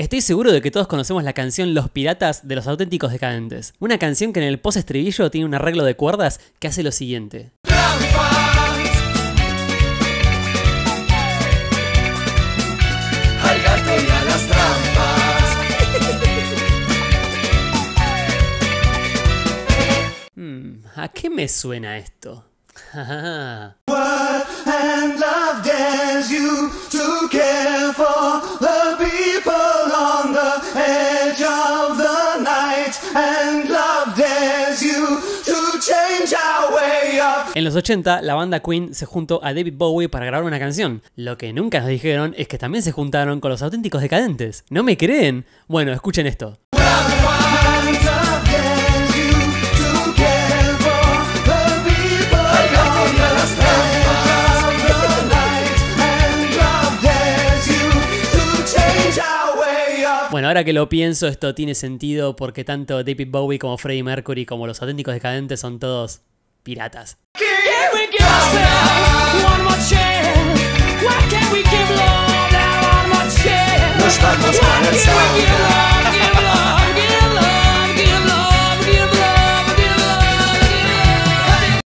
Estoy seguro de que todos conocemos la canción Los Piratas de los Auténticos Decadentes. Una canción que en el post estribillo tiene un arreglo de cuerdas que hace lo siguiente. Al gato y a las trampas. Hmm, ¿a qué me suena esto? En los 80, la banda Queen se juntó a David Bowie para grabar una canción. Lo que nunca nos dijeron es que también se juntaron con los auténticos decadentes. ¿No me creen? Bueno, escuchen esto. Bueno, ahora que lo pienso, esto tiene sentido porque tanto David Bowie como Freddie Mercury como los auténticos decadentes son todos piratas.